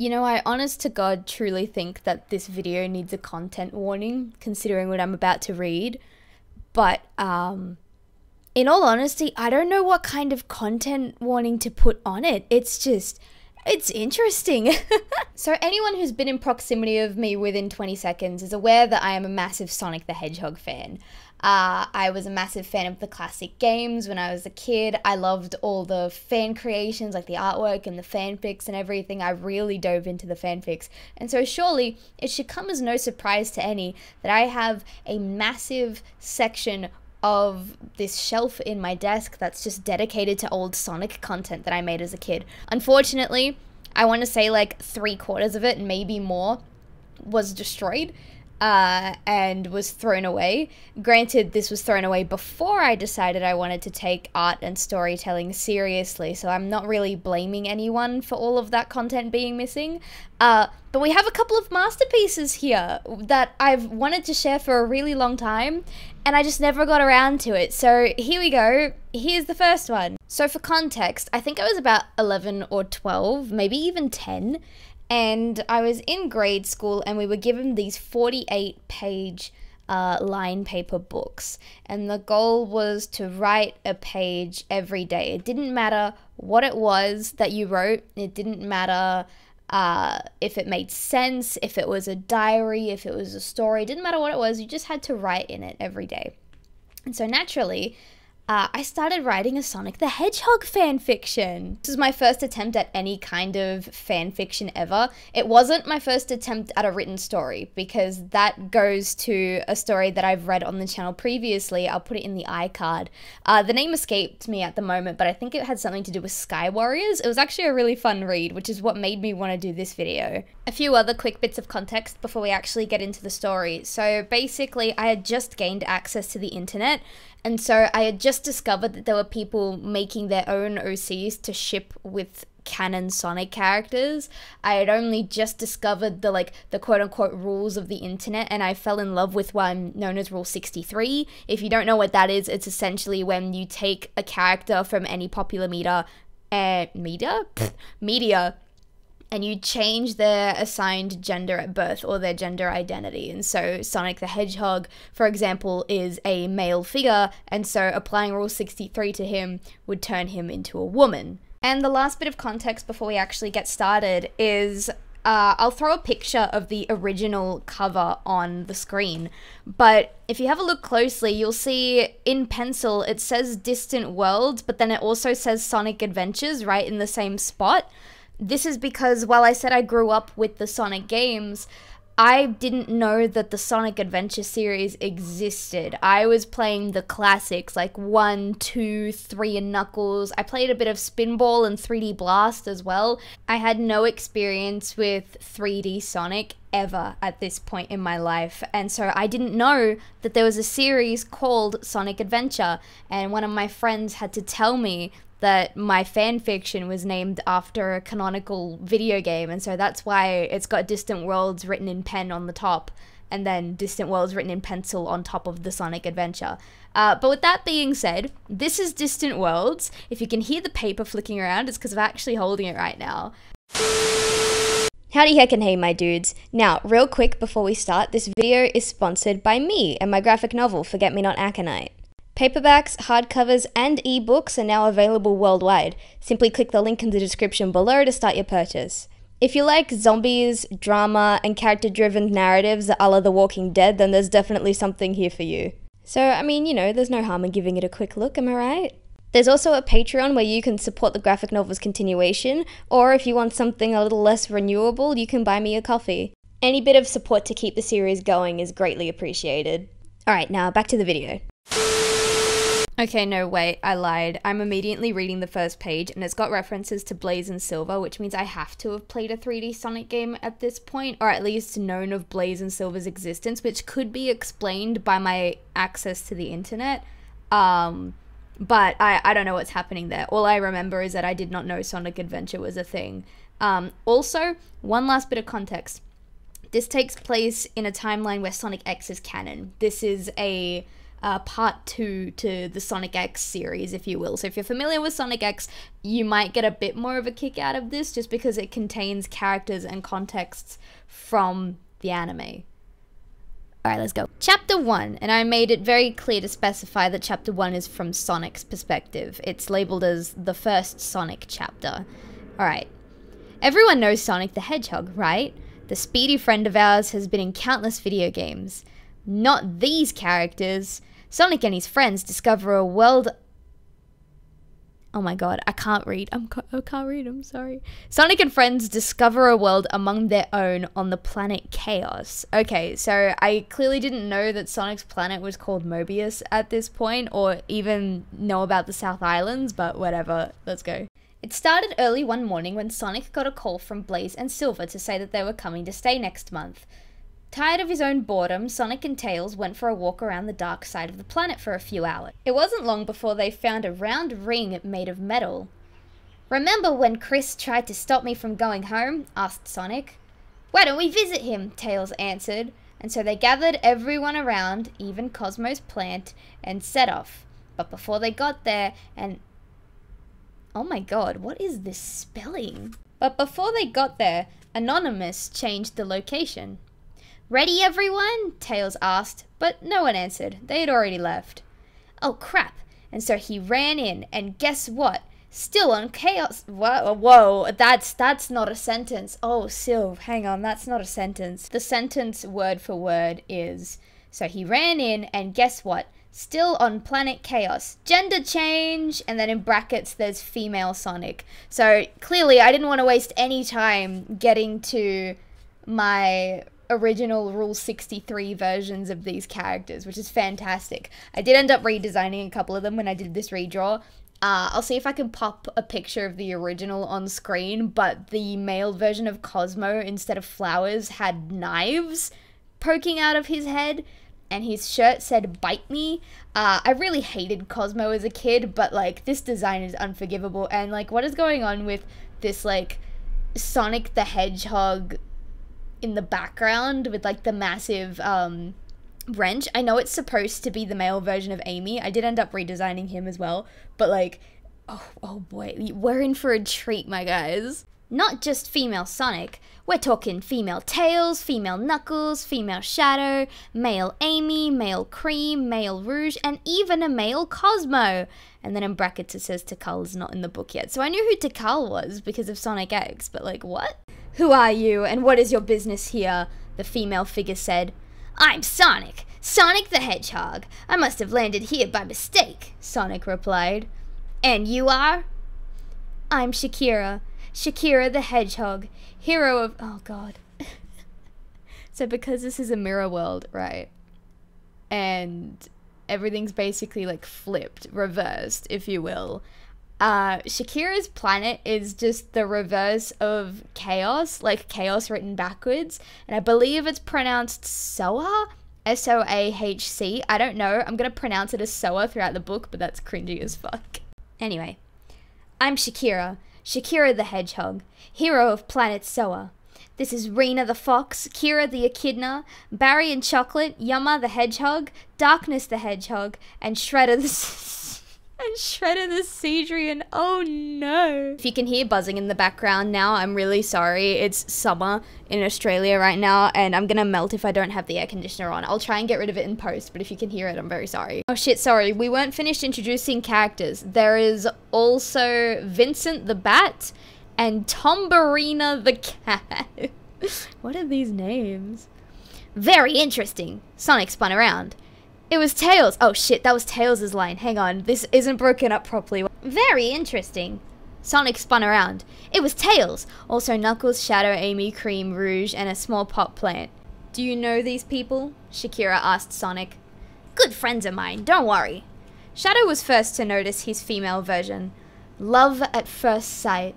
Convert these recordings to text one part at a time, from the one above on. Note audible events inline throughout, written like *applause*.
You know, I honest to God truly think that this video needs a content warning, considering what I'm about to read. But, um, in all honesty, I don't know what kind of content warning to put on it. It's just, it's interesting. *laughs* so, anyone who's been in proximity of me within 20 seconds is aware that I am a massive Sonic the Hedgehog fan. Uh, I was a massive fan of the classic games when I was a kid. I loved all the fan creations, like the artwork and the fanfics and everything. I really dove into the fanfics. And so, surely, it should come as no surprise to any that I have a massive section of this shelf in my desk that's just dedicated to old Sonic content that I made as a kid. Unfortunately, I want to say like three quarters of it, maybe more, was destroyed uh, and was thrown away. Granted, this was thrown away before I decided I wanted to take art and storytelling seriously, so I'm not really blaming anyone for all of that content being missing. Uh, but we have a couple of masterpieces here that I've wanted to share for a really long time, and I just never got around to it. So here we go. Here's the first one. So, for context, I think I was about 11 or 12, maybe even 10 and I was in grade school and we were given these 48 page uh, line paper books. And the goal was to write a page every day. It didn't matter what it was that you wrote, it didn't matter uh, if it made sense, if it was a diary, if it was a story, it didn't matter what it was, you just had to write in it every day. And so naturally, uh, I started writing a Sonic the Hedgehog fan fiction. This was my first attempt at any kind of fan fiction ever. It wasn't my first attempt at a written story because that goes to a story that I've read on the channel previously. I'll put it in the iCard. Uh, the name escaped me at the moment, but I think it had something to do with Sky Warriors. It was actually a really fun read, which is what made me want to do this video. A few other quick bits of context before we actually get into the story. So basically, I had just gained access to the internet and so I had just discovered that there were people making their own OCs to ship with canon Sonic characters. I had only just discovered the like the quote unquote rules of the internet and I fell in love with one known as Rule 63. If you don't know what that is, it's essentially when you take a character from any popular media uh, media *laughs* media and you change their assigned gender at birth or their gender identity. And so Sonic the Hedgehog, for example, is a male figure, and so applying Rule 63 to him would turn him into a woman. And the last bit of context before we actually get started is uh, I'll throw a picture of the original cover on the screen, but if you have a look closely, you'll see in pencil it says Distant World, but then it also says Sonic Adventures right in the same spot this is because while I said I grew up with the Sonic games, I didn't know that the Sonic Adventure series existed. I was playing the classics like 1, 2, 3, and Knuckles. I played a bit of Spinball and 3D Blast as well. I had no experience with 3D Sonic ever at this point in my life. And so I didn't know that there was a series called Sonic Adventure. And one of my friends had to tell me that my fan fiction was named after a canonical video game, and so that's why it's got Distant Worlds written in pen on the top, and then Distant Worlds written in pencil on top of the Sonic Adventure. Uh, but with that being said, this is Distant Worlds. If you can hear the paper flicking around, it's because I'm actually holding it right now. Howdy heck and hey my dudes. Now, real quick before we start, this video is sponsored by me and my graphic novel, Forget Me Not Aconite. Paperbacks, hardcovers, and ebooks are now available worldwide. Simply click the link in the description below to start your purchase. If you like zombies, drama, and character driven narratives a la The Walking Dead, then there's definitely something here for you. So, I mean, you know, there's no harm in giving it a quick look, am I right? There's also a Patreon where you can support the graphic novel's continuation, or if you want something a little less renewable, you can buy me a coffee. Any bit of support to keep the series going is greatly appreciated. Alright, now back to the video. Okay, no, wait, I lied. I'm immediately reading the first page and it's got references to Blaze and Silver, which means I have to have played a 3D Sonic game at this point, or at least known of Blaze and Silver's existence, which could be explained by my access to the internet. Um, but I, I don't know what's happening there. All I remember is that I did not know Sonic Adventure was a thing. Um, also, one last bit of context. This takes place in a timeline where Sonic X is canon. This is a uh, part two to the Sonic X series, if you will. So if you're familiar with Sonic X, you might get a bit more of a kick out of this just because it contains characters and contexts from the anime. Alright, let's go. Chapter 1, and I made it very clear to specify that Chapter 1 is from Sonic's perspective. It's labeled as the first Sonic chapter. Alright. Everyone knows Sonic the Hedgehog, right? The speedy friend of ours has been in countless video games. Not these characters. Sonic and his friends discover a world Oh my god, I can't read. I'm I can't read. I'm sorry. Sonic and friends discover a world among their own on the planet Chaos. Okay, so I clearly didn't know that Sonic's planet was called Mobius at this point or even know about the South Islands, but whatever. Let's go. It started early one morning when Sonic got a call from Blaze and Silver to say that they were coming to stay next month. Tired of his own boredom, Sonic and Tails went for a walk around the dark side of the planet for a few hours. It wasn't long before they found a round ring made of metal. Remember when Chris tried to stop me from going home? asked Sonic. Why don't we visit him? Tails answered. And so they gathered everyone around, even Cosmo's plant, and set off. But before they got there, and Oh my god, what is this spelling? But before they got there, Anonymous changed the location. Ready, everyone? Tails asked, but no one answered. They had already left. Oh, crap. And so he ran in, and guess what? Still on chaos. Whoa, whoa, that's that's not a sentence. Oh, Sylv, hang on, that's not a sentence. The sentence, word for word, is so he ran in, and guess what? Still on planet Chaos. Gender change, and then in brackets there's female Sonic. So clearly, I didn't want to waste any time getting to my original Rule 63 versions of these characters, which is fantastic. I did end up redesigning a couple of them when I did this redraw. Uh, I'll see if I can pop a picture of the original on screen, but the male version of Cosmo, instead of flowers, had knives poking out of his head, and his shirt said, Bite me. Uh, I really hated Cosmo as a kid, but like, this design is unforgivable, and like, what is going on with this, like, Sonic the Hedgehog in the background with like the massive um, wrench. I know it's supposed to be the male version of Amy. I did end up redesigning him as well, but like, oh, oh boy, we're in for a treat, my guys. Not just female Sonic, we're talking female Tails, female Knuckles, female Shadow, male Amy, male Cream, male Rouge, and even a male Cosmo. And then in brackets it says Tikal is not in the book yet. So I knew who Tikal was because of Sonic X, but like, what? Who are you, and what is your business here? The female figure said. I'm Sonic, Sonic the Hedgehog. I must have landed here by mistake, Sonic replied. And you are? I'm Shakira, Shakira the Hedgehog, hero of. Oh, God. *laughs* so, because this is a mirror world, right? And everything's basically like flipped, reversed, if you will uh, Shakira's planet is just the reverse of chaos, like chaos written backwards. And I believe it's pronounced Soa, S O A H C. I don't know. I'm going to pronounce it as Soa throughout the book, but that's cringy as fuck. Anyway, I'm Shakira, Shakira the Hedgehog, hero of planet Soa. This is Rena the Fox, Kira the Echidna, Barry and Chocolate, Yama the Hedgehog, Darkness the Hedgehog, and Shredder the. *laughs* and Shredder the Seedrian. Oh no. If you can hear buzzing in the background now, I'm really sorry. It's summer in Australia right now, and I'm gonna melt if I don't have the air conditioner on. I'll try and get rid of it in post, but if you can hear it, I'm very sorry. Oh shit, sorry. We weren't finished introducing characters. There is also Vincent the Bat and Tombarina the Cat. *laughs* what are these names? Very interesting. Sonic spun around. It was Tails. Oh shit, that was Tails' line. Hang on, this isn't broken up properly. Very interesting. Sonic spun around. It was Tails. Also Knuckles, Shadow, Amy, Cream, Rouge, and a small pot plant. Do you know these people? Shakira asked Sonic. Good friends of mine, don't worry. Shadow was first to notice his female version. Love at first sight.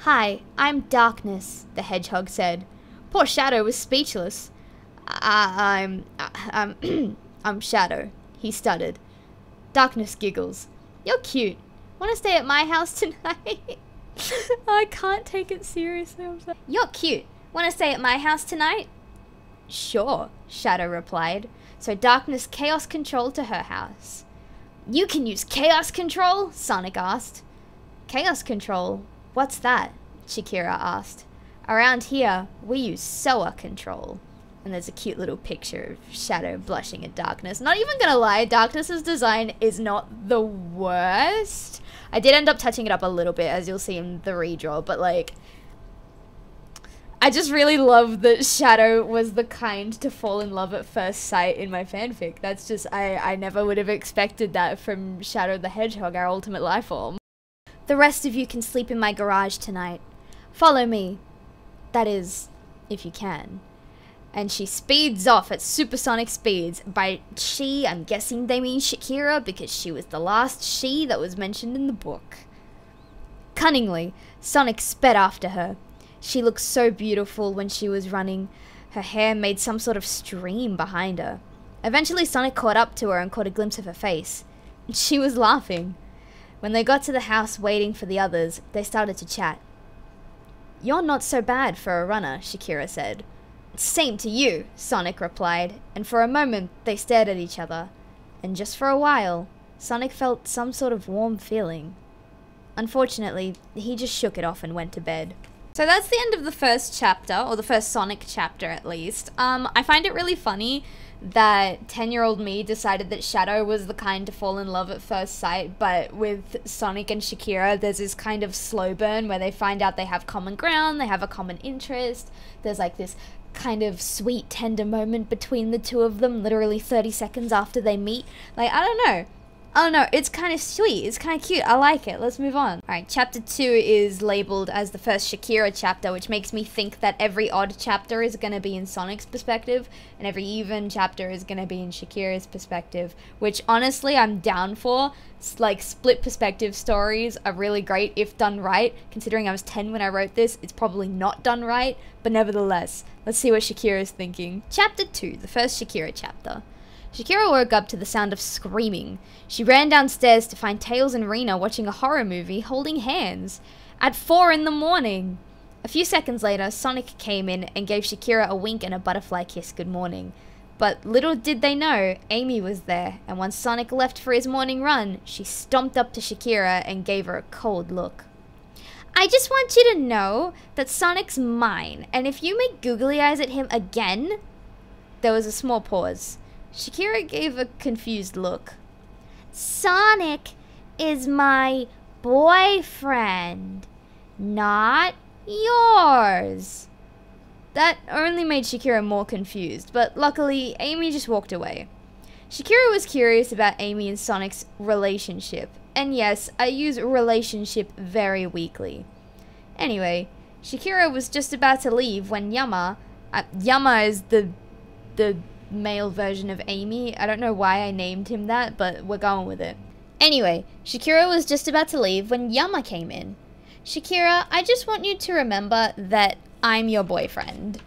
Hi, I'm Darkness, the hedgehog said. Poor Shadow was speechless. I, I'm, I, I'm, *clears throat* I'm Shadow, he stuttered. Darkness giggles. You're cute. Want to stay at my house *laughs* tonight? *laughs* I can't take it seriously. You're cute. Want to stay at my house tonight? Sure, Shadow replied. So darkness chaos control to her house. You can use chaos control? Sonic asked. Chaos control? What's that? Shakira asked. Around here, we use SOA control. And there's a cute little picture of Shadow blushing at Darkness. Not even gonna lie, Darkness's design is not the worst. I did end up touching it up a little bit, as you'll see in the redraw, but like, I just really love that Shadow was the kind to fall in love at first sight in my fanfic. That's just, I, I never would have expected that from Shadow the Hedgehog, our ultimate life form. The rest of you can sleep in my garage tonight. Follow me. That is, if you can and she speeds off at supersonic speeds. By she, I'm guessing they mean Shakira because she was the last she that was mentioned in the book. Cunningly, Sonic sped after her. She looked so beautiful when she was running. Her hair made some sort of stream behind her. Eventually, Sonic caught up to her and caught a glimpse of her face. *laughs* She was laughing. When they got to the house waiting for the others, they started to chat. You're not so bad for a runner, Shakira said. Same to you, Sonic replied, and for a moment they stared at each other. And just for a while, Sonic felt some sort of warm feeling. Unfortunately, he just shook it off and went to bed. So that's the end of the first chapter, or the first Sonic chapter at least. Um, I find it really funny that 10 year old me decided that Shadow was the kind to fall in love at first sight, but with Sonic and Shakira, there's this kind of slow burn where they find out they have common ground, they have a common interest, there's like this kind of sweet, tender moment between the two of them, literally 30 seconds after they meet. Like, I don't know. Oh, Don't know. It's kind of sweet. It's kind of cute. I like it. Let's move on. Alright, chapter 2 is labeled as the first Shakira chapter, which makes me think that every odd chapter is going to be in Sonic's perspective, and every even chapter is going to be in Shakira's perspective, which honestly I'm down for. It's like, split perspective stories are really great if done right. Considering I was 10 when I wrote this, it's probably not done right, but nevertheless, let's see what Shakira is thinking. Chapter 2, the first Shakira chapter. Shakira woke up to the sound of screaming. She ran downstairs to find Tails and Rena watching a horror movie holding hands. At four in the morning! A few seconds later, Sonic came in and gave Shakira a wink and a butterfly kiss good morning. But little did they know, Amy was there, and when Sonic left for his morning run, she stomped up to Shakira and gave her a cold look. I just want you to know that Sonic's mine, and if you make googly eyes at him again... There was a small pause. Shakira gave a confused look. Sonic is my boyfriend, not yours. That only made Shakira more confused, but luckily, Amy just walked away. Shakira was curious about Amy and Sonic's relationship, and yes, I use relationship very weakly. Anyway, Shakira was just about to leave when Yama, uh, Yama is the the male version of Amy. I don't know why I named him that, but we're going with it. Anyway, Shakira was just about to leave when Yama came in. Shakira, I just want you to remember that I'm your boyfriend.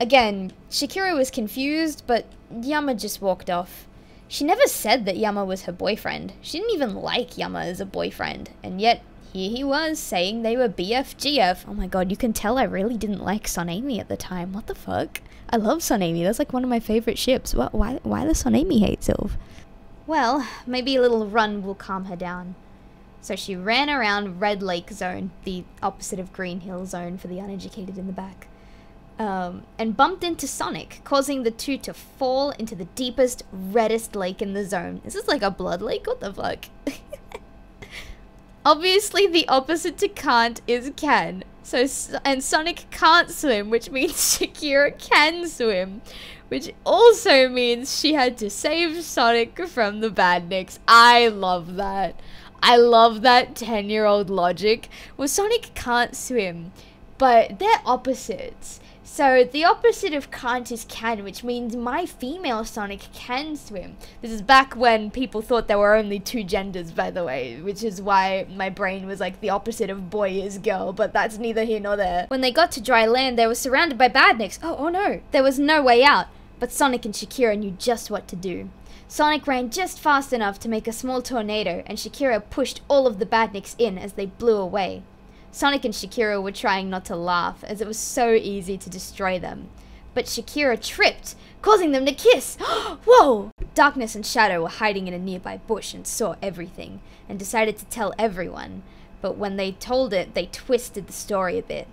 Again, Shakira was confused, but Yama just walked off. She never said that Yama was her boyfriend. She didn't even like Yama as a boyfriend, and yet here he was saying they were BFGF. Oh my god, you can tell I really didn't like Sonamy at the time. What the fuck? I love Sonamy. That's like one of my favorite ships. Why, why, why the Sonamy hate Sylv? Well, maybe a little run will calm her down. So she ran around Red Lake Zone, the opposite of Green Hill Zone for the uneducated in the back, um, and bumped into Sonic, causing the two to fall into the deepest, reddest lake in the zone. This is like a blood lake? What the fuck? *laughs* Obviously, the opposite to can't is can. So, and Sonic can't swim, which means *laughs* Shakira can swim. Which also means she had to save Sonic from the badniks. I love that. I love that 10 year old logic. Well, Sonic can't swim, but they're opposites. So the opposite of can't is can, which means my female Sonic can swim. This is back when people thought there were only two genders, by the way, which is why my brain was like the opposite of boy is girl, but that's neither here nor there. When they got to dry land, they were surrounded by badniks. Oh, oh no, there was no way out. But Sonic and Shakira knew just what to do. Sonic ran just fast enough to make a small tornado, and Shakira pushed all of the badniks in as they blew away. Sonic and Shakira were trying not to laugh, as it was so easy to destroy them. but Shakira tripped, causing them to kiss. *gasps* Whoa! Darkness and Shadow were hiding in a nearby bush and saw everything, and decided to tell everyone. But when they told it, they twisted the story a bit.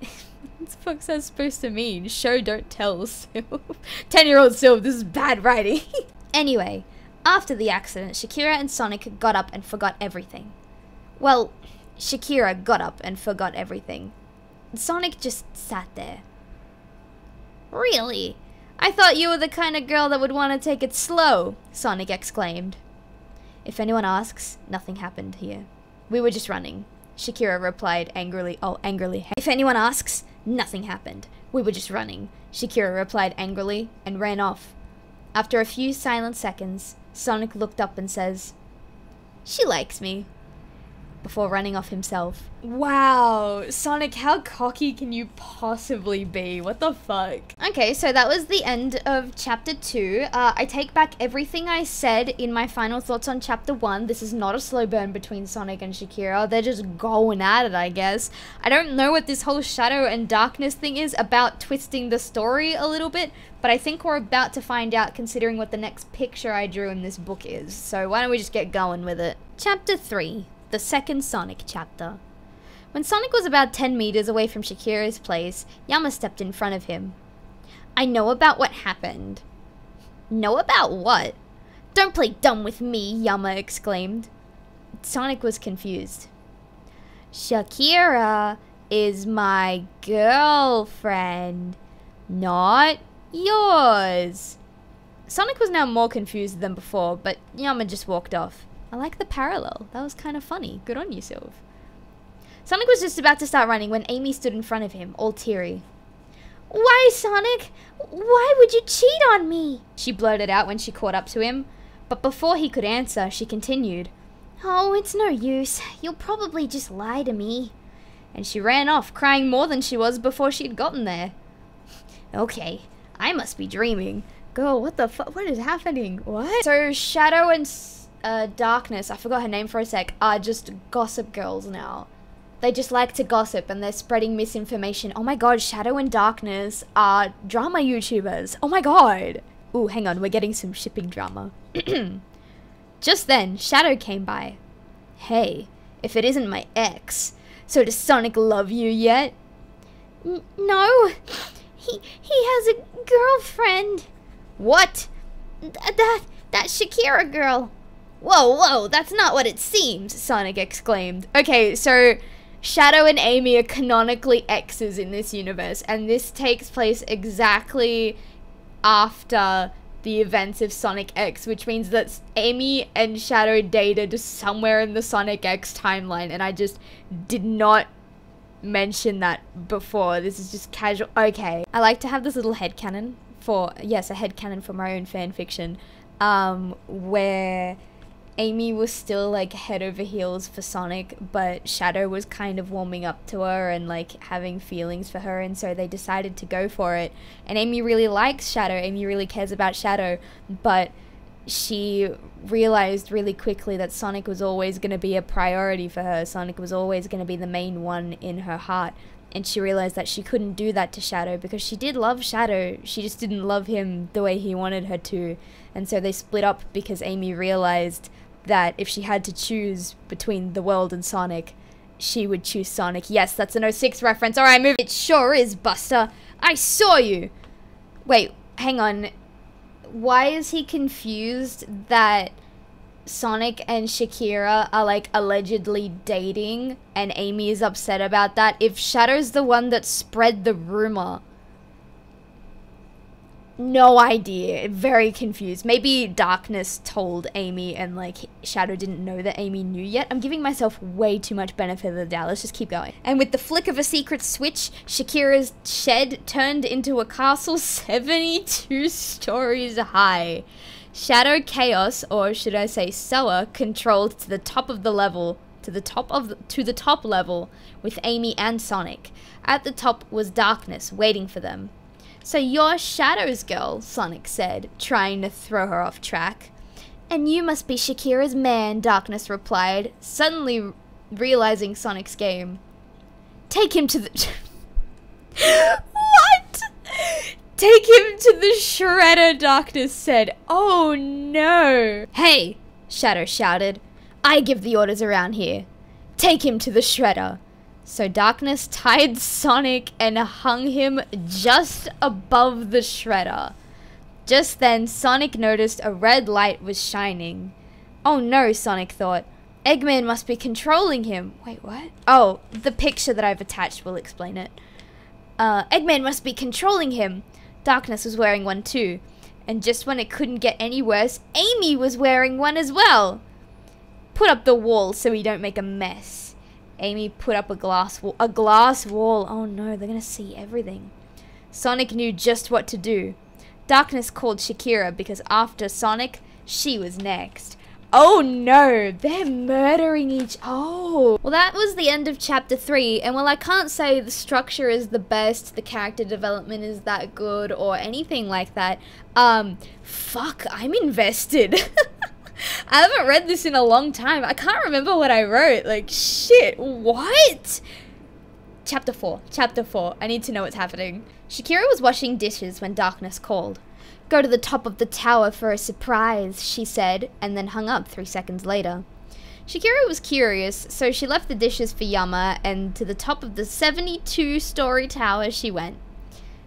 what the fuck's that supposed to mean? Show, don't tell, Sylv. *laughs* 10 year old Sylv, this is bad writing. *laughs* anyway, after the accident, Shakira and Sonic got up and forgot everything. Well, Shakira got up and forgot everything. Sonic just sat there. Really? I thought you were the kind of girl that would want to take it slow, Sonic exclaimed. If anyone asks, nothing happened here. We were just running. Shakira replied angrily. Oh, angrily. If anyone asks, nothing happened. We were just running. Shakira replied angrily and ran off. After a few silent seconds, Sonic looked up and says, She likes me before running off himself. Wow, Sonic, how cocky can you possibly be? What the fuck? Okay, so that was the end of chapter 2. Uh, I take back everything I said in my final thoughts on chapter 1. This is not a slow burn between Sonic and Shakira. They're just going at it, I guess. I don't know what this whole shadow and darkness thing is about twisting the story a little bit, but I think we're about to find out considering what the next picture I drew in this book is. So why don't we just get going with it? Chapter 3 the second Sonic chapter. When Sonic was about 10 meters away from Shakira's place, Yama stepped in front of him. I know about what happened. Know about what? Don't play dumb with me, Yama exclaimed. Sonic was confused. Shakira is my girlfriend, not yours. Sonic was now more confused than before, but Yama just walked off. I like the parallel. That was kind of funny. Good on you, Sylv. Sonic was just about to start running when Amy stood in front of him, all teary. Why, Sonic? Why would you cheat on me? She blurted out when she caught up to him. But before he could answer, she continued, Oh, it's no use. You'll probably just lie to me. And she ran off, crying more than she was before she'd gotten there. okay, I must be dreaming. Girl, what the fuck? What is happening? What? So Shadow and uh, Darkness, I forgot her name for a sec, are just gossip girls now. They just like to gossip and they're spreading misinformation. Oh my god, Shadow and Darkness are drama YouTubers. Oh my god. Ooh, hang on, we're getting some shipping drama. *clears throat* just then, Shadow came by. Hey, if it isn't my ex, so does Sonic love you yet? N no, he he has a girlfriend. What? Th that that Shakira girl. Whoa, whoa, that's not what it seems, Sonic exclaimed. Okay, so Shadow and Amy are canonically exes in this universe, and this takes place exactly after the events of Sonic X, which means that Amy and Shadow dated somewhere in the Sonic X timeline, and I just did not mention that before. This is just casual. Okay. I like to have this little head canon for, yes, a head canon for my own fan fiction, um, where Amy was still like head over heels for Sonic, but Shadow was kind of warming up to her and like having feelings for her, and so they decided to go for it. And Amy really likes Shadow, Amy really cares about Shadow, but she realized really quickly that Sonic was always going to be a priority for her. Sonic was always going to be the main one in her heart. And she realized that she couldn't do that to Shadow because she did love Shadow. She just didn't love him the way he wanted her to. And so they split up because Amy realized that if she had to choose between the world and Sonic, she would choose Sonic. Yes, that's an 06 reference. Alright, move. It sure is, Buster. I saw you. Wait, hang on. Why is he confused that Sonic and Shakira are like allegedly dating and Amy is upset about that if Shadow's the one that spread the rumor? No idea. Very confused. Maybe Darkness told Amy and like Shadow didn't know that Amy knew yet. I'm giving myself way too much benefit of the doubt. Let's just keep going. And with the flick of a secret switch, Shakira's shed turned into a castle *laughs* 72 stories high. Shadow Chaos, or should I say Soa, controlled to the top of the level to the top of the, to the top level with Amy and Sonic. At the top was darkness waiting for them. So you're Shadow's girl, Sonic said, trying to throw her off track. And you must be Shakira's man, Darkness replied, suddenly realizing Sonic's game. Take him to the... *laughs* what? Take him to the shredder, Darkness said. Oh no. Hey, Shadow shouted. I give the orders around here. Take him to the shredder. So Darkness tied Sonic and hung him just above the shredder. Just then, Sonic noticed a red light was shining. Oh no, Sonic thought. Eggman must be controlling him. Wait, what? Oh, the picture that I've attached will explain it. Uh, Eggman must be controlling him. Darkness was wearing one too. And just when it couldn't get any worse, Amy was wearing one as well. Put up the wall so we don't make a mess. Amy put up a glass wall. A glass wall. Oh no, they're gonna see everything. Sonic knew just what to do. Darkness called Shakira because after Sonic, she was next. Oh no, they're murdering each. Oh. Well, that was the end of chapter three. And while I can't say the structure is the best, the character development is that good, or anything like that, um, fuck, I'm invested. *laughs* I haven't read this in a long time. I can't remember what I wrote. Like, shit, what? Chapter 4. Chapter 4. I need to know what's happening. Shakira was washing dishes when darkness called. Go to the top of the tower for a surprise, she said, and then hung up three seconds later. Shakira was curious, so she left the dishes for Yama, and to the top of the 72 story tower she went.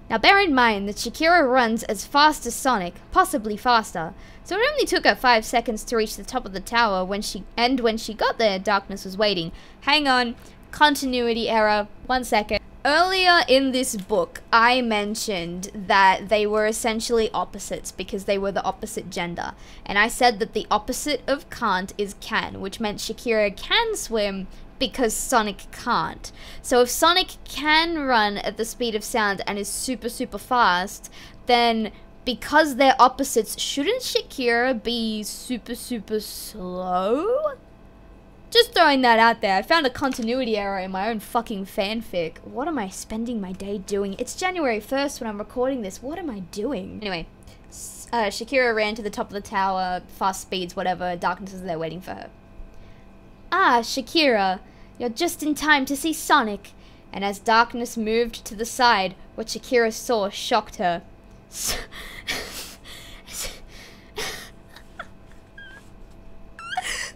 Now bear in mind that Shakira runs as fast as Sonic, possibly faster, so it only took her 5 seconds to reach the top of the tower when she and when she got there, darkness was waiting. Hang on, continuity error, one second. Earlier in this book, I mentioned that they were essentially opposites because they were the opposite gender. And I said that the opposite of can't is can, which meant Shakira can swim because Sonic can't. So if Sonic can run at the speed of sound and is super, super fast, then because they're opposites, shouldn't Shakira be super, super slow? Just throwing that out there. I found a continuity error in my own fucking fanfic. What am I spending my day doing? It's January 1st when I'm recording this. What am I doing? Anyway, uh, Shakira ran to the top of the tower, fast speeds, whatever. Darkness is there waiting for her. Ah, Shakira, you're just in time to see Sonic. And as darkness moved to the side, what Shakira saw shocked her. *laughs*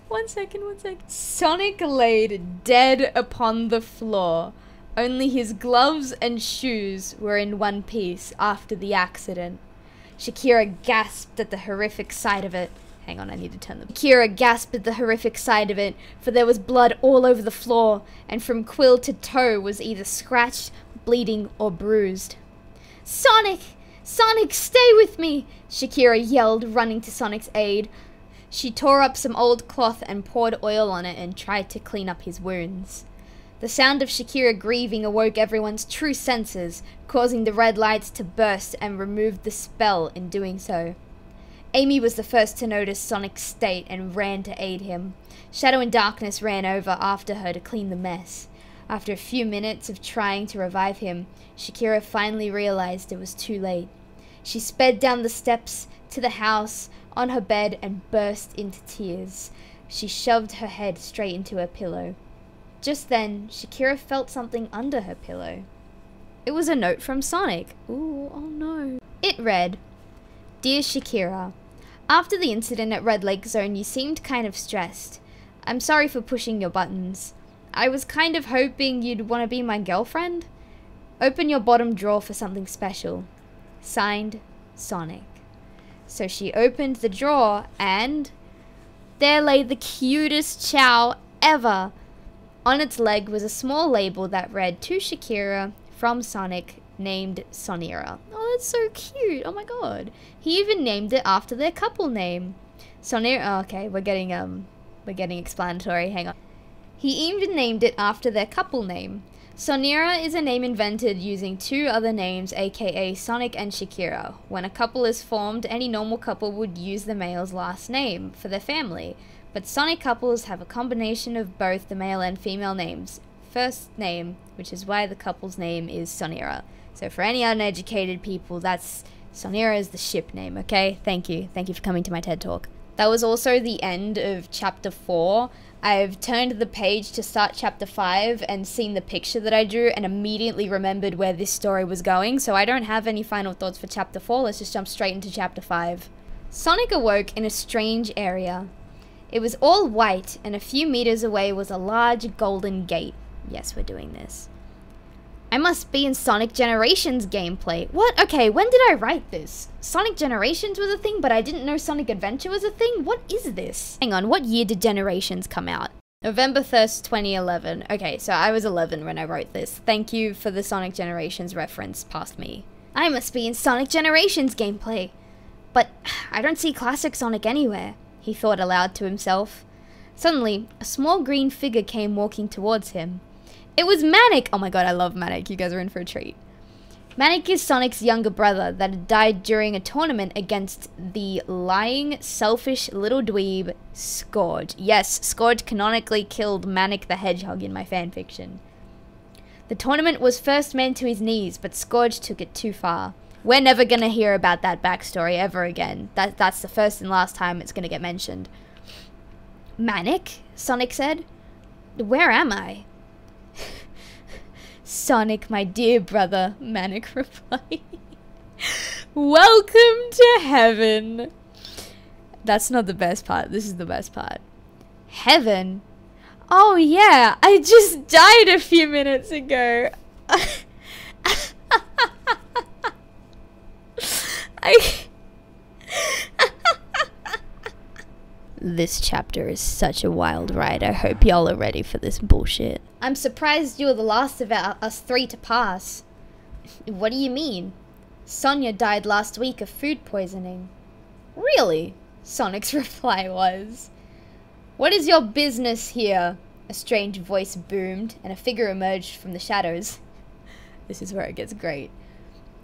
One second, one second. Sonic laid dead upon the floor. Only his gloves and shoes were in one piece after the accident. Shakira gasped at the horrific sight of it. Hang on, I need to turn them. Shakira gasped at the horrific sight of it, for there was blood all over the floor, and from quill to toe was either scratched, bleeding, or bruised. Sonic! Sonic, stay with me! Shakira yelled, running to Sonic's aid. She tore up some old cloth and poured oil on it and tried to clean up his wounds. The sound of Shakira grieving awoke everyone's true senses, causing the red lights to burst and removed the spell in doing so. Amy was the first to notice Sonic's state and ran to aid him. Shadow and Darkness ran over after her to clean the mess. After a few minutes of trying to revive him, Shakira finally realized it was too late. She sped down the steps to the house, on her bed and burst into tears. She shoved her head straight into her pillow. Just then, Shakira felt something under her pillow. It was a note from Sonic. Ooh, oh no. It read, Dear Shakira, after the incident at Red Lake Zone, you seemed kind of stressed. I'm sorry for pushing your buttons. I was kind of hoping you'd want to be my girlfriend. Open your bottom drawer for something special. Signed, Sonic. So she opened the drawer and there lay the cutest Chao ever. On its leg was a small label that read to Shakira from Sonic named Sonira. Oh, that's so cute. Oh my god. He even named it after their couple name. Sonira, oh, okay, we're getting, um, we're getting explanatory. Hang on. He even named it after their couple name. Sonira is a name invented using two other names, aka Sonic and Shakira. When a couple is formed, any normal couple would use the male's last name for their family, but Sonic couples have a combination of both the male and female names. First name, which is why the couple's name is Sonira. So for any uneducated people, that's Sonira is the ship name, okay? Thank you. Thank you for coming to my TED Talk. That was also the end of chapter 4. I've turned the page to start chapter 5 and seen the picture that I drew and immediately remembered where this story was going, so I don't have any final thoughts for chapter 4. Let's just jump straight into chapter 5. Sonic awoke in a strange area. It was all white, and a few meters away was a large golden gate. Yes, we're doing this. I must be in Sonic Generations gameplay. What? Okay, when did I write this? Sonic Generations was a thing, but I didn't know Sonic Adventure was a thing? What is this? Hang on, what year did Generations come out? November 1st, 2011. Okay, so I was 11 when I wrote this. Thank you for the Sonic Generations reference past me. I must be in Sonic Generations gameplay. But *sighs* I don't see classic Sonic anywhere, he thought aloud to himself. Suddenly, a small green figure came walking towards him. It was Manic! Oh my god, I love Manic. You guys are in for a treat. Manic is Sonic's younger brother that died during a tournament against the lying, selfish little dweeb, Scourge. Yes, Scourge canonically killed Manic the Hedgehog in my fanfiction. The tournament was first man to his knees, but Scourge took it too far. We're never gonna hear about that backstory ever again. That, that's the first and last time it's gonna get mentioned. Manic? Sonic said. Where am I? Sonic, my dear brother, Manic *laughs* replied. Welcome to heaven. That's not the best part. This is the best part. Heaven? Oh, yeah. I just died a few minutes ago. *laughs* I. *laughs* This chapter is such a wild ride. I hope y'all are ready for this bullshit. I'm surprised you're the last of us three to pass. What do you mean? Sonia died last week of food poisoning. Really? Sonic's *laughs* reply was. What is your business here? A strange voice boomed, and a figure emerged from the shadows. *laughs* This is where it gets great.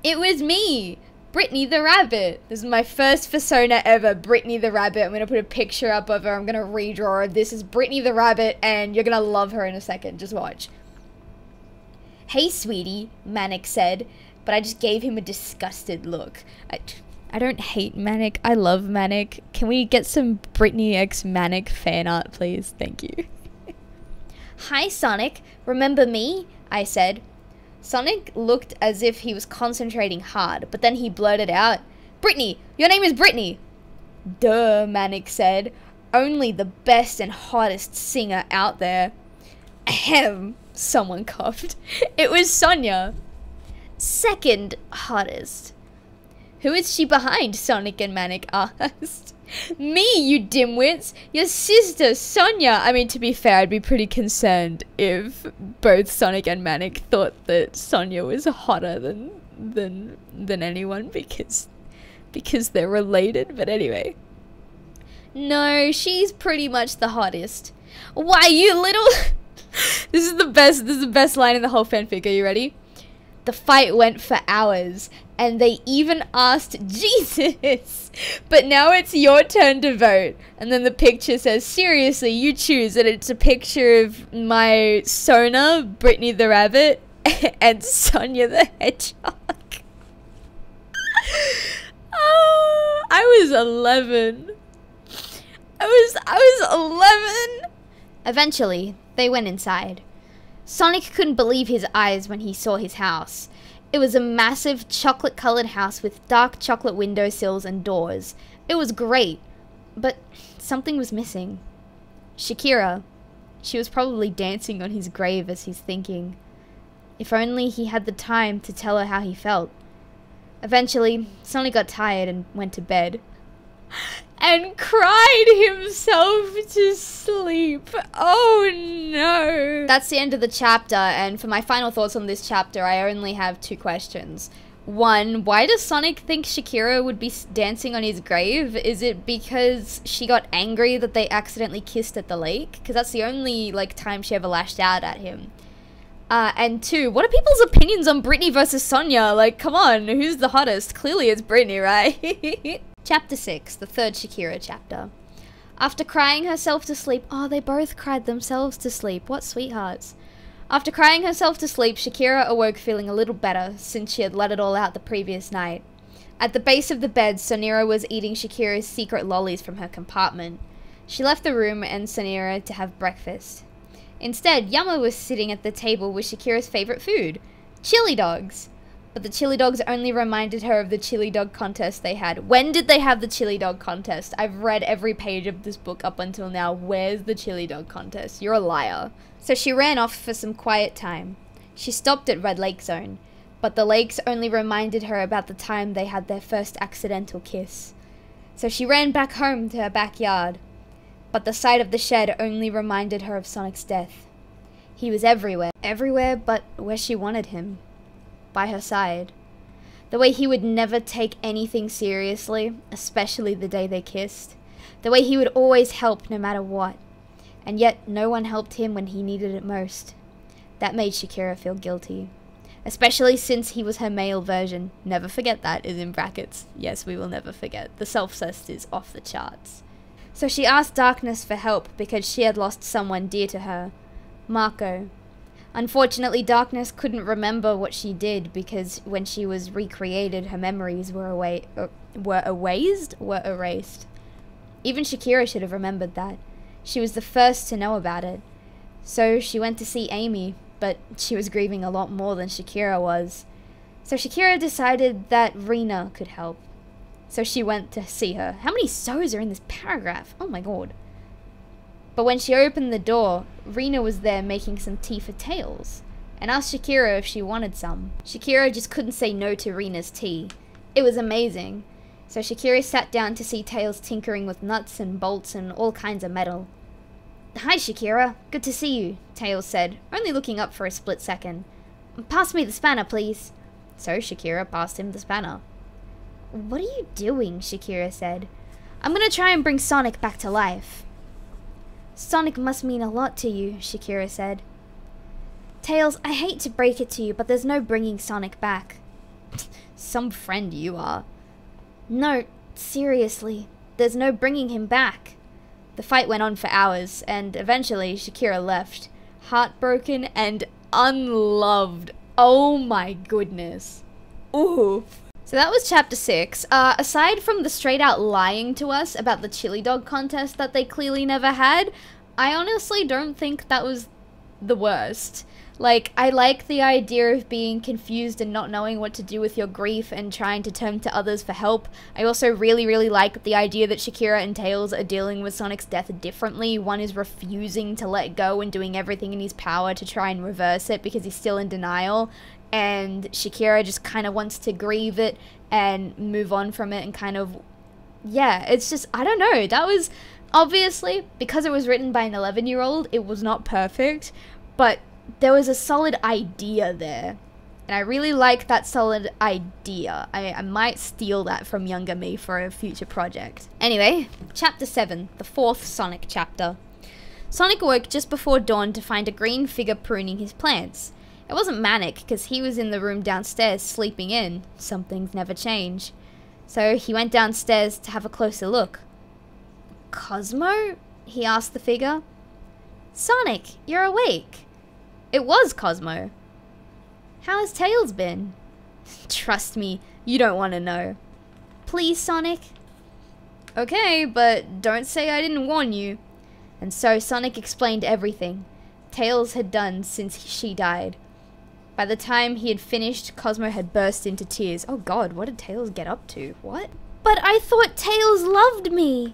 It was me! Brittany the Rabbit. This is my first persona ever, Brittany the Rabbit. I'm going to put a picture up of her. I'm going to redraw her. This is Brittany the Rabbit, and you're going to love her in a second. Just watch. Hey, sweetie, Manic said, but I just gave him a disgusted look. I, I don't hate Manic. I love Manic. Can we get some Brittany X Manic fan art, please? Thank you. *laughs* Hi, Sonic. Remember me? I said. Sonic looked as if he was concentrating hard, but then he blurted out, Brittany! Your name is Brittany! Duh, Manic said. Only the best and hottest singer out there. Ahem, someone coughed. *laughs* It was Sonia. Second hottest. Who is she behind? Sonic and Manic asked. Me, you dimwits! Your sister, Sonia! I mean, to be fair, I'd be pretty concerned if both Sonic and Manic thought that Sonia was hotter than than than anyone because because they're related, but anyway. No, she's pretty much the hottest. Why, you little... *laughs* this is the best, this is the best line in the whole fanfic. Are you ready? The fight went for hours, and they even asked *laughs* Jesus. But now it's your turn to vote. And then the picture says, seriously, you choose. And it's a picture of my Sona, Brittany the Rabbit, *laughs* and Sonia the Hedgehog. *laughs* oh, I was 11. I was, I was 11. Eventually, they went inside. Sonic couldn't believe his eyes when he saw his house. It was a massive chocolate colored house with dark chocolate windowsills and doors. It was great, but something was missing. Shakira. She was probably dancing on his grave as he's thinking. If only he had the time to tell her how he felt. Eventually, Sonic got tired and went to bed and cried himself to sleep. Oh no. That's the end of the chapter, and for my final thoughts on this chapter, I only have two questions. One, why does Sonic think Shakira would be dancing on his grave? Is it because she got angry that they accidentally kissed at the lake? Because that's the only like time she ever lashed out at him. Uh, and two, what are people's opinions on Brittany versus Sonia? Like, come on, who's the hottest? Clearly it's Brittany, right? *laughs* Chapter 6, the third Shakira chapter. After crying herself to sleep, oh, they both cried themselves to sleep. What sweethearts. After crying herself to sleep, Shakira awoke feeling a little better since she had let it all out the previous night. At the base of the bed, Sonira was eating Shakira's secret lollies from her compartment. She left the room and Sonira to have breakfast. Instead, Yama was sitting at the table with Shakira's favorite food, chili dogs. But the chili dogs only reminded her of the chili dog contest they had. When did they have the chili dog contest? I've read every page of this book up until now. Where's the chili dog contest? You're a liar. So she ran off for some quiet time. She stopped at Red Lake Zone, but the lakes only reminded her about the time they had their first accidental kiss. So she ran back home to her backyard, but the sight of the shed only reminded her of Sonic's death. He was everywhere, everywhere but where she wanted him by her side. The way he would never take anything seriously, especially the day they kissed. The way he would always help no matter what. And yet, no one helped him when he needed it most. That made Shakira feel guilty. Especially since he was her male version. Never forget that is in brackets. Yes, we will never forget. The self-cessed is off the charts. So she asked Darkness for help because she had lost someone dear to her. Marco, Unfortunately, Darkness couldn't remember what she did because when she was recreated, her memories were away, uh, were erased, were erased. Even Shakira should have remembered that. She was the first to know about it. So she went to see Amy, but she was grieving a lot more than Shakira was. So Shakira decided that Rena could help. So she went to see her. How many so's are in this paragraph? Oh my god. But when she opened the door, Rena was there making some tea for Tails, and asked Shakira if she wanted some. Shakira just couldn't say no to Rena's tea. It was amazing. So Shakira sat down to see Tails tinkering with nuts and bolts and all kinds of metal. Hi, Shakira. Good to see you, Tails said, only looking up for a split second. Pass me the spanner, please. So Shakira passed him the spanner. What are you doing? Shakira said. I'm gonna try and bring Sonic back to life. Sonic must mean a lot to you, Shakira said. Tails, I hate to break it to you, but there's no bringing Sonic back. *laughs* Some friend you are. No, seriously, there's no bringing him back. The fight went on for hours, and eventually Shakira left, heartbroken and unloved. Oh my goodness. Ooh. So that was chapter 6. Uh, aside from the straight out lying to us about the chili dog contest that they clearly never had, I honestly don't think that was the worst. Like, I like the idea of being confused and not knowing what to do with your grief and trying to turn to others for help. I also really, really like the idea that Shakira and Tails are dealing with Sonic's death differently. One is refusing to let go and doing everything in his power to try and reverse it because he's still in denial and Shakira just kind of wants to grieve it and move on from it and kind of yeah, it's just I don't know. That was obviously because it was written by an 11-year-old, it was not perfect, but there was a solid idea there. And I really like that solid idea. I, I might steal that from younger me for a future project. Anyway, chapter 7, the fourth Sonic chapter. Sonic awoke just before dawn to find a green figure pruning his plants. It wasn't Manic, because he was in the room downstairs sleeping in. Some things never change. So he went downstairs to have a closer look. Cosmo? He asked the figure. Sonic, you're awake. It was Cosmo. How has Tails been? *laughs* Trust me, you don't want to know. Please, Sonic? Okay, but don't say I didn't warn you. And so Sonic explained everything Tails had done since she died. By the time he had finished, Cosmo had burst into tears. Oh god, what did Tails get up to? What? But I thought Tails loved me!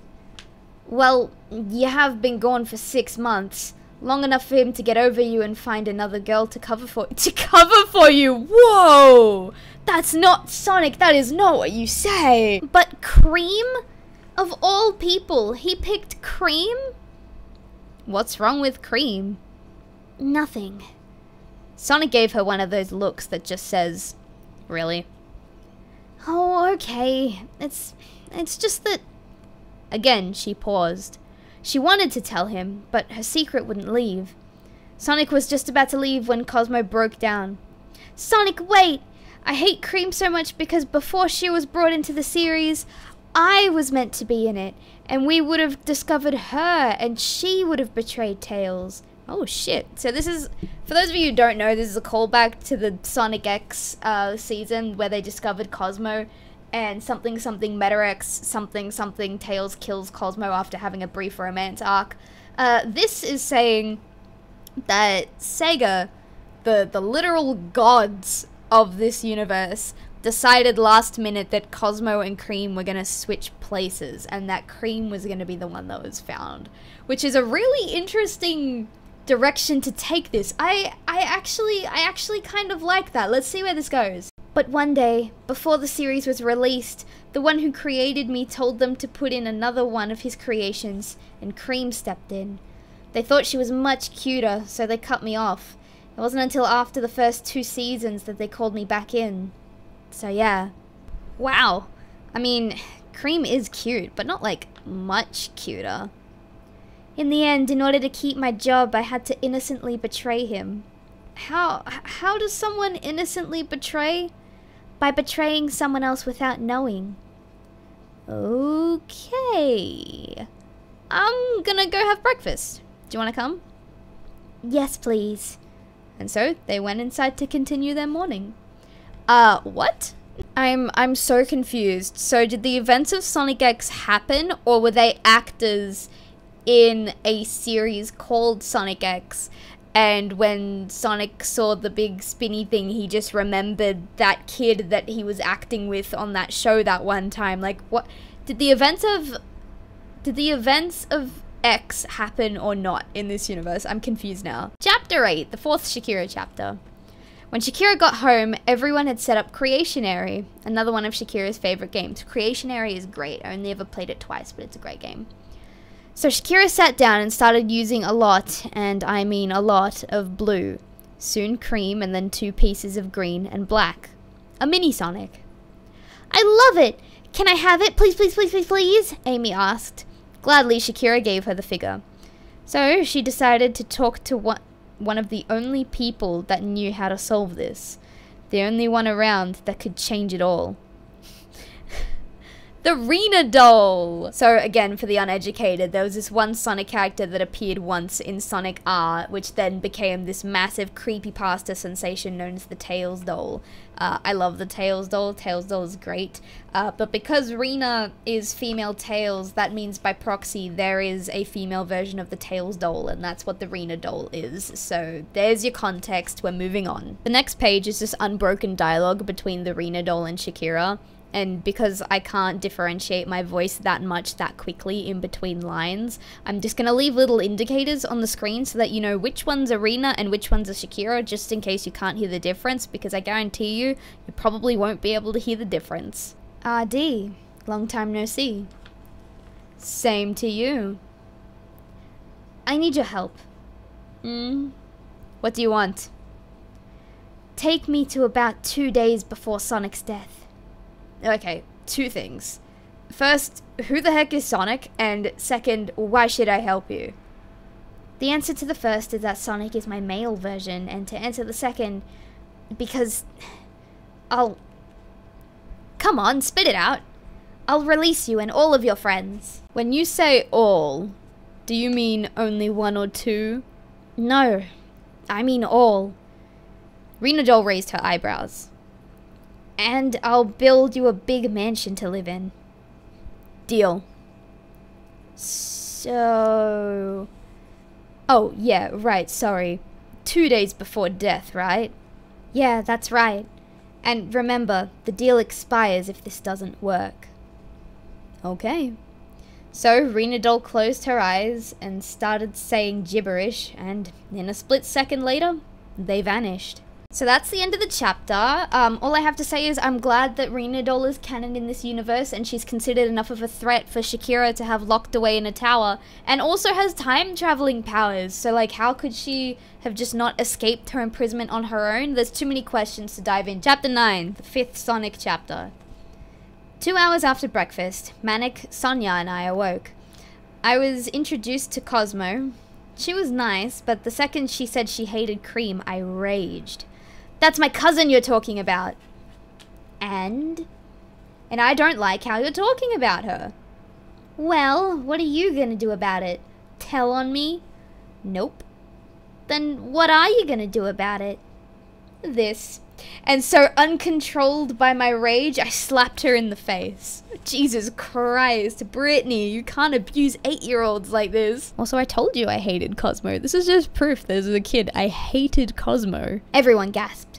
Well, you have been gone for six months. Long enough for him to get over you and find another girl to cover for- *laughs* To cover for you! Whoa! That's not Sonic, that is not what you say! But Cream? Of all people, he picked Cream? What's wrong with Cream? Nothing. Sonic gave her one of those looks that just says, Really? Oh, okay. It's. It's just that. Again, she paused. She wanted to tell him, but her secret wouldn't leave. Sonic was just about to leave when Cosmo broke down. Sonic, wait! I hate Cream so much because before she was brought into the series, I was meant to be in it, and we would have discovered her, and she would have betrayed Tails. Oh shit. So this is, for those of you who don't know, this is a callback to the Sonic X uh, season where they discovered Cosmo and something something Metarex, something something Tails kills Cosmo after having a brief romance arc. Uh, this is saying that Sega, the the literal gods of this universe, decided last minute that Cosmo and Cream were gonna switch places, and that Cream was gonna be the one that was found, which is a really interesting direction to take this. I I actually I actually kind of like that. Let's see where this goes. But one day, before the series was released, the one who created me told them to put in another one of his creations, and Cream stepped in. They thought she was much cuter, so they cut me off. It wasn't until after the first two seasons that they called me back in. So yeah. Wow. I mean, Cream is cute, but not like much cuter. In the end, in order to keep my job, I had to innocently betray him. How how does someone innocently betray? by betraying someone else without knowing. Okay. I'm gonna go have breakfast. Do you wanna come? Yes, please. And so they went inside to continue their morning. Uh, what? I'm I'm so confused. So did the events of Sonic X happen or were they actors in a series called Sonic X and when Sonic saw the big spinny thing, he just remembered that kid that he was acting with on that show that one time. Like, what did the events of did the events of X happen or not in this universe? I'm confused now. Chapter 8, the fourth Shakira chapter. When Shakira got home, everyone had set up Creationary, another one of Shakira's favorite games. Creationary is great. I only ever played it twice, but it's a great game. So Shakira sat down and started using a lot, and I mean a lot, of blue. Soon cream, and then two pieces of green and black. A mini Sonic. I love it! Can I have it? Please, please, please, please, please? Amy asked. Gladly, Shakira gave her the figure. So she decided to talk to one, one of the only people that knew how to solve this. The only one around that could change it all. The Rena doll! So again, for the uneducated, there was this one Sonic character that appeared once in Sonic R, which then became this massive creepypasta sensation known as the Tails doll. Uh, I love the Tails doll, Tails doll is great. Uh, but because Rena is female Tails, that means by proxy there is a female version of the Tails doll, and that's what the Rena doll is. So there's your context, we're moving on. The next page is just unbroken dialogue between the Rena doll and Shakira and because I can't differentiate my voice that much that quickly in between lines, I'm just gonna leave little indicators on the screen so that you know which one's a Rena and which one's a Shakira, just in case you can't hear the difference, because I guarantee you, you probably won't be able to hear the difference. Ah, D, long time no see. Same to you. I need your help. Hmm? What do you want? Take me to about two days before Sonic's death. Okay, two things. First, who the heck is Sonic? And second, why should I help you? The answer to the first is that Sonic is my male version, and to answer the second, because I'll. Come on, spit it out. I'll release you and all of your friends. When you say all, do you mean only one or two? No, I mean all. Rena Doll raised her eyebrows. And I'll build you a big mansion to live in. Deal. So... Oh, yeah, right, sorry. Two days before death, right? Yeah, that's right. And remember, the deal expires if this doesn't work. Okay. So Rena Doll closed her eyes and started saying gibberish, and in a split second later, they vanished. So that's the end of the chapter. Um, all I have to say is I'm glad that Rena Doll is canon in this universe and she's considered enough of a threat for Shakira to have locked away in a tower and also has time traveling powers. So like how could she have just not escaped her imprisonment on her own? There's too many questions to dive in. Chapter 9, the fifth Sonic chapter. Two hours after breakfast, Manic, Sonia and I awoke. I was introduced to Cosmo. She was nice, but the second she said she hated Cream, I raged. That's my cousin you're talking about. And? And I don't like how you're talking about her. Well, what are you gonna do about it? Tell on me? Nope. Then what are you gonna do about it? This. And so, uncontrolled by my rage, I slapped her in the face. Jesus Christ, Brittany, you can't abuse eight year olds like this. Also, I told you I hated Cosmo. This is just proof that as a kid, I hated Cosmo. Everyone gasped.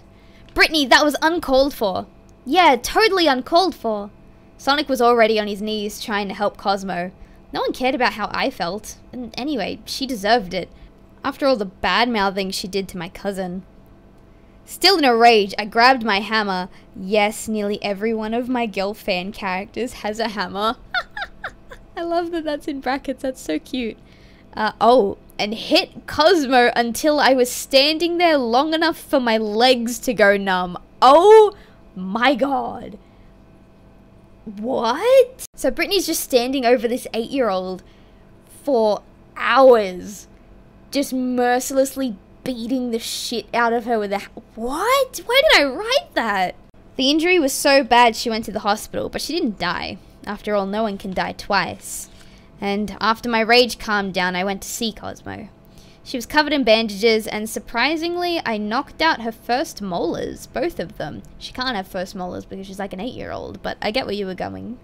Brittany, that was uncalled for. Yeah, totally uncalled for. Sonic was already on his knees trying to help Cosmo. No one cared about how I felt. And anyway, she deserved it. After all the bad mouthing she did to my cousin. Still in a rage, I grabbed my hammer. Yes, nearly every one of my girl fan characters has a hammer. *laughs* I love that that's in brackets. That's so cute. Uh, oh, and hit Cosmo until I was standing there long enough for my legs to go numb. Oh my god. What? So Brittany's just standing over this eight year old for hours, just mercilessly beating the shit out of her with a. What? Why did I write that? The injury was so bad she went to the hospital, but she didn't die. After all, no one can die twice. And after my rage calmed down, I went to see Cosmo. She was covered in bandages, and surprisingly, I knocked out her first molars, both of them. She can't have first molars because she's like an eight year old, but I get where you were going.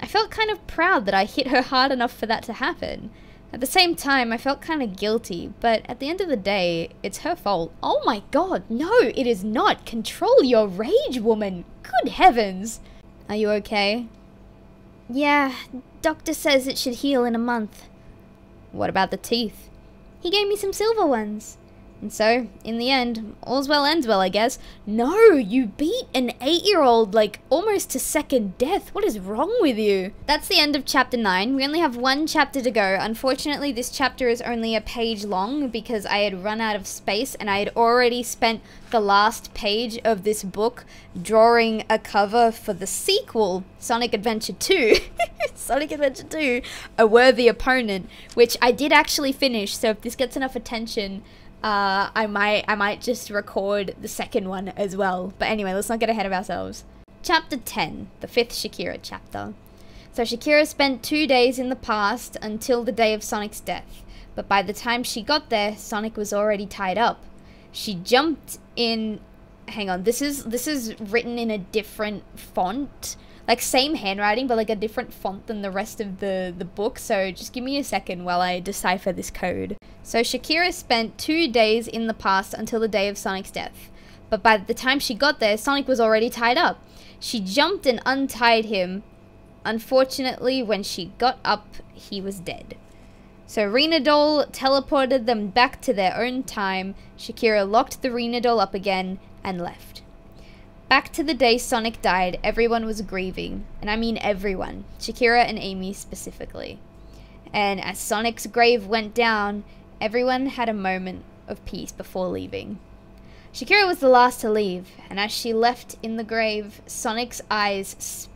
I felt kind of proud that I hit her hard enough for that to happen. At the same time, I felt kind of guilty, but at the end of the day, it's her fault. Oh my god, no, it is not. Control your rage, woman. Good heavens. Are you okay? Yeah, doctor says it should heal in a month. What about the teeth? He gave me some silver ones. And so, in the end, all's well ends well, I guess. No, you beat an eight year old like almost to second death. What is wrong with you? That's the end of chapter 9. We only have one chapter to go. Unfortunately, this chapter is only a page long because I had run out of space and I had already spent the last page of this book drawing a cover for the sequel, Sonic Adventure 2. *laughs* Sonic Adventure 2, A Worthy Opponent, which I did actually finish, so if this gets enough attention, uh, I might I might just record the second one as well. But anyway, let's not get ahead of ourselves. Chapter 10, the fifth Shakira chapter. So Shakira spent two days in the past until the day of Sonic's death. But by the time she got there, Sonic was already tied up. She jumped in hang on, this is this is written in a different font like same handwriting but like a different font than the rest of the the book so just give me a second while I decipher this code. So Shakira spent two days in the past until the day of Sonic's death. But by the time she got there, Sonic was already tied up. She jumped and untied him. Unfortunately, when she got up, he was dead. So Rena Doll teleported them back to their own time. Shakira locked the Rena Doll up again and left. Back to the day Sonic died, everyone was grieving, and I mean everyone, Shakira and Amy specifically. And as Sonic's grave went down, everyone had a moment of peace before leaving. Shakira was the last to leave, and as she left in the grave, Sonic's eyes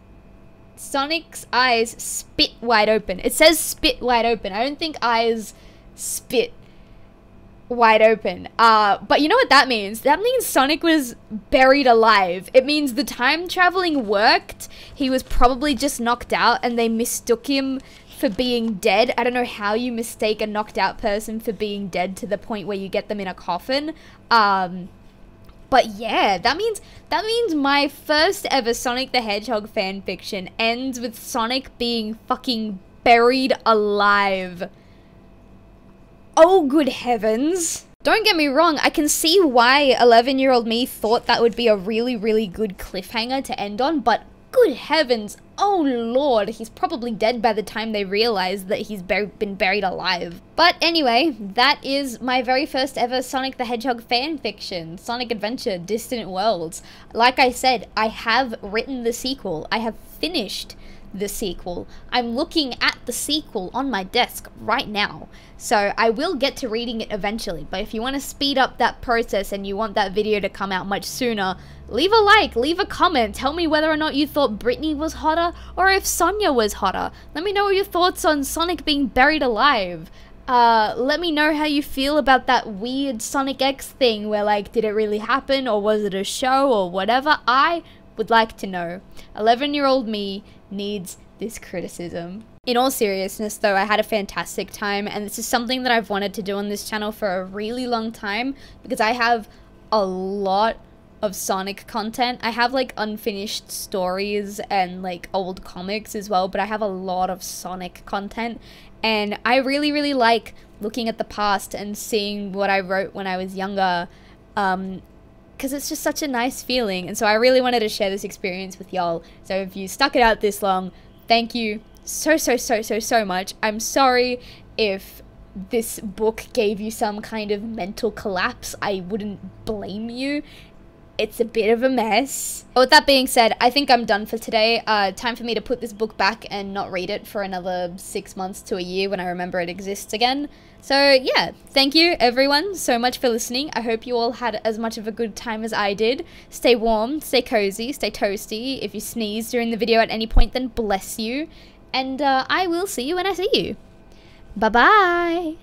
Sonic's eyes spit wide open. It says spit wide open. I don't think eyes spit wide open. Uh, but you know what that means? That means Sonic was buried alive. It means the time traveling worked. He was probably just knocked out and they mistook him for being dead. I don't know how you mistake a knocked out person for being dead to the point where you get them in a coffin. Um, but yeah, that means that means my first ever Sonic the Hedgehog fan fiction ends with Sonic being fucking buried alive. Oh, good heavens. Don't get me wrong, I can see why 11 year old me thought that would be a really, really good cliffhanger to end on, but good heavens, oh lord, he's probably dead by the time they realize that he's bur been buried alive. But anyway, that is my very first ever Sonic the Hedgehog fan fiction, Sonic Adventure Distant Worlds. Like I said, I have written the sequel, I have finished the sequel. I'm looking at the sequel on my desk right now. So I will get to reading it eventually. But if you want to speed up that process and you want that video to come out much sooner, leave a like, leave a comment. Tell me whether or not you thought Brittany was hotter or if Sonia was hotter. Let me know your thoughts on Sonic being buried alive. Uh, let me know how you feel about that weird Sonic X thing where like, did it really happen or was it a show or whatever? I would like to know. 11 year old me needs this criticism. In all seriousness, though, I had a fantastic time, and this is something that I've wanted to do on this channel for a really long time because I have a lot of Sonic content. I have like unfinished stories and like old comics as well, but I have a lot of Sonic content. And I really, really like looking at the past and seeing what I wrote when I was younger. Um, because it's just such a nice feeling. And so I really wanted to share this experience with y'all. So if you stuck it out this long, thank you so, so, so, so, so much. I'm sorry if this book gave you some kind of mental collapse. I wouldn't blame you it's a bit of a mess. But with that being said, I think I'm done for today. Uh, time for me to put this book back and not read it for another six months to a year when I remember it exists again. So yeah, thank you everyone so much for listening. I hope you all had as much of a good time as I did. Stay warm, stay cozy, stay toasty. If you sneeze during the video at any point, then bless you. And uh, I will see you when I see you. Bye-bye.